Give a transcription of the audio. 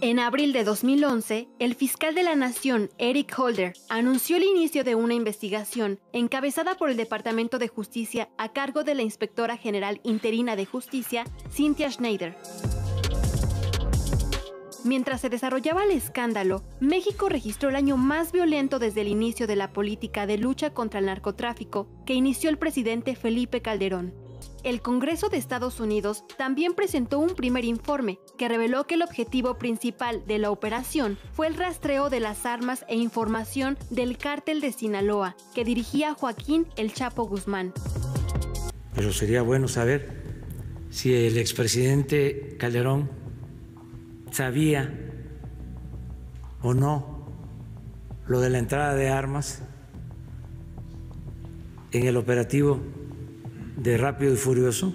En abril de 2011, el fiscal de la Nación, Eric Holder, anunció el inicio de una investigación encabezada por el Departamento de Justicia a cargo de la Inspectora General Interina de Justicia, Cynthia Schneider. Mientras se desarrollaba el escándalo, México registró el año más violento desde el inicio de la política de lucha contra el narcotráfico que inició el presidente Felipe Calderón el Congreso de Estados Unidos también presentó un primer informe que reveló que el objetivo principal de la operación fue el rastreo de las armas e información del cártel de Sinaloa que dirigía Joaquín El Chapo Guzmán. Pero sería bueno saber si el expresidente Calderón sabía o no lo de la entrada de armas en el operativo de Rápido y Furioso